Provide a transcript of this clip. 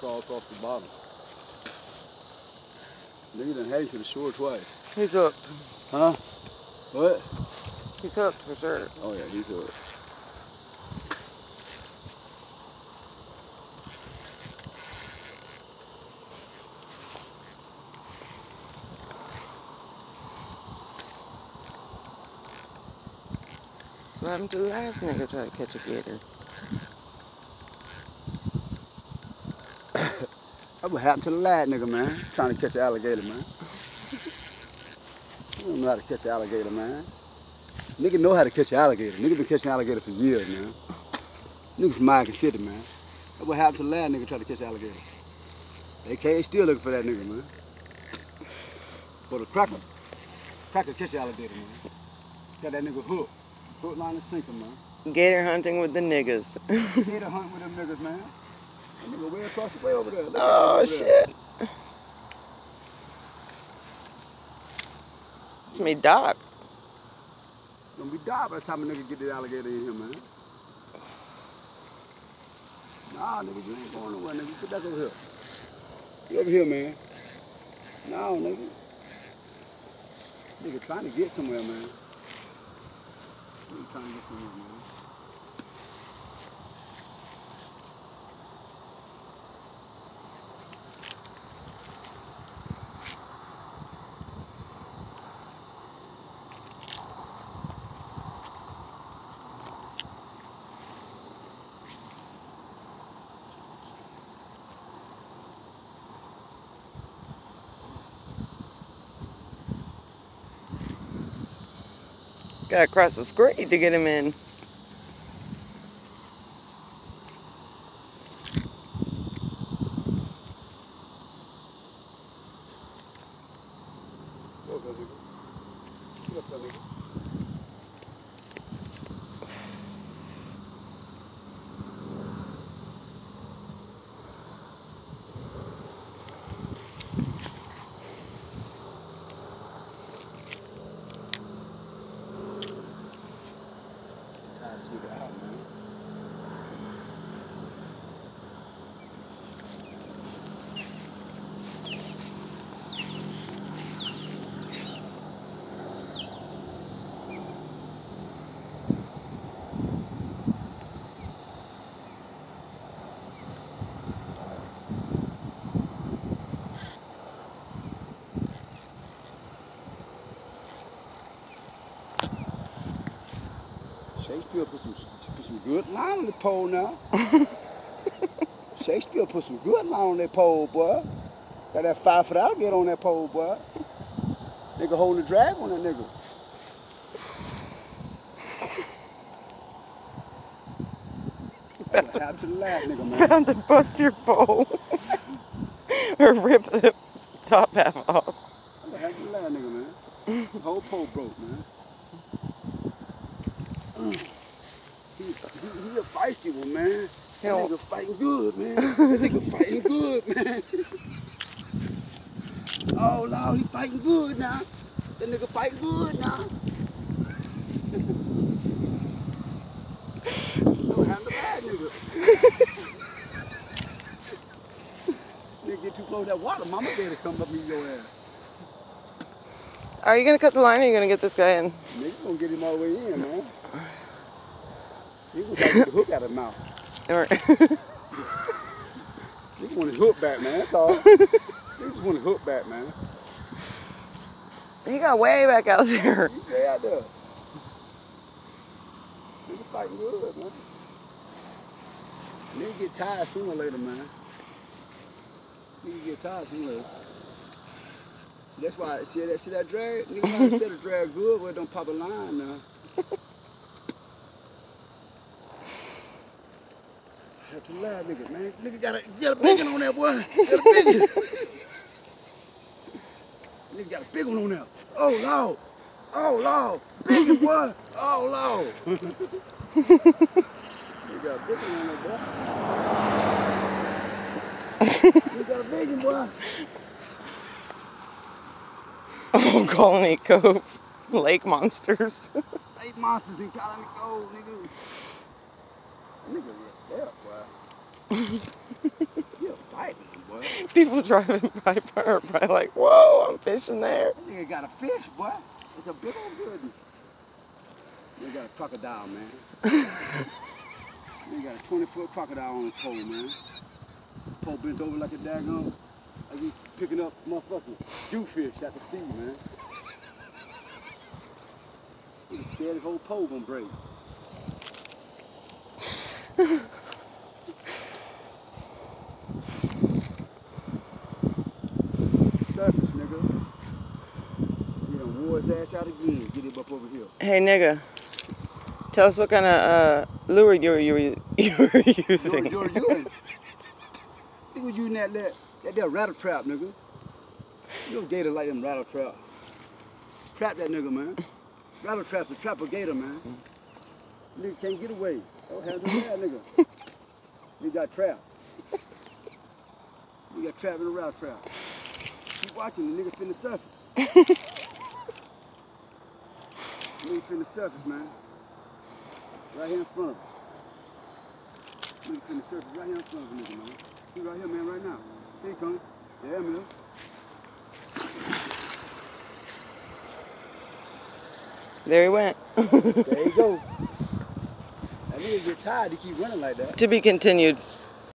crawl across the bottom. Nigga done had him to the shore twice. He's hooked. Huh? What? He's hooked for sure. Oh yeah, he's hooked. So what happened to the last nigga trying to catch a gator? That's what happened to the lad nigga, man. Trying to catch an alligator, man. You don't know how to catch an alligator, man. Nigga know how to catch an alligator. Nigga been catching alligator for years, man. Nigga from Miami City, man. That's what happened to the lad nigga trying to catch an alligator. They can't still looking for that nigga, man. But the cracker, cracker catch an alligator, man. Got that nigga hook. Hook, line, and sinker, man. Gator hunting with the niggas. Gator hunt with them niggas, man. Nigga way across the way over there. Look oh that nigga there. shit. It's me, Doc. Gonna be died by the time a nigga get the alligator in here, man. Nah, nigga, you ain't going nowhere, nigga. Get back over here. Get over here, man. No, nigga. Nigga trying to get somewhere, man. Nigga trying to get somewhere, man. Gotta cross the screen to get him in. Shakespeare put some put some good line on the pole now. Shakespeare put some good line on that pole, boy. Got that five foot alligator on that pole, boy. Nigga holding the drag on that nigga. Happened to the last nigga, man? Found to bust your pole. or rip the top half off. What happened to the last nigga, man? The whole pole broke, man. He, he, he a feisty one, man. That Hell. nigga fighting good, man. That nigga fighting good, man. Oh, Lord, he fighting good now. That nigga fighting good now. Don't have the bad nigga. nigga get too close to that water, mama better come up in your ass. Are you gonna cut the line or are you gonna get this guy in? Nigga gonna get him all the way in, man. He gonna try to get the hook out of mouth. Or- Nigga want his hook back, man. That's all. Nigga just want his hook back, man. he got way back out there. You stay out there. Nigga fighting good, man. Nigga get tired sooner or later, man. Nigga get tired sooner or later. See, that's why, see that, see that drag? Nigga set a drag good, but it don't pop a line now. Have to lie, nigga, man. Nigga got a, got a big one on that, boy. Got a big one. Nigga got a big one on there. Oh, Lord. Oh, Lord. Big one, boy. Oh, Lord. Nigga got a big one on there, boy. Nigga got a big one, boy. Oh, Colony Cove. Lake monsters. Eight monsters in Colony Gold, nigga. Nigga, yeah, boy. yeah. fighting, boy. People driving by are probably like, whoa, I'm fishing there. That nigga got a fish, boy. It's a big old good. Nigga got a crocodile, man. nigga got a 20 foot crocodile on the pole, man. Pole bent over like a daggone. Like he picking up motherfucking jewfish out the sea, man. Was scared the whole pole gonna break. Surface, nigga. You done wore his ass out again. Get him up over here. Hey, nigga, tell us what kind of uh, lure you were, you were, you were using. You're, you're, you're, he was using that, that, that, that rattle trap, nigga. You know gator like them rattle trap. Trap that nigga, man. Rattle trap's a trap a gator, man. Nigga can't get away. Oh, hands on that nigga. You got trapped. You got trapped in a rattle trap. Keep watching, the nigga finna surface. Nigga finna surface, man. Right here in front of him. Nigga finna surface right here in front of the nigga, man. He right here, man, right now. Here he coming. Yeah, man. There he went. There you go. I That nigga get tired, to keep running like that. to be continued.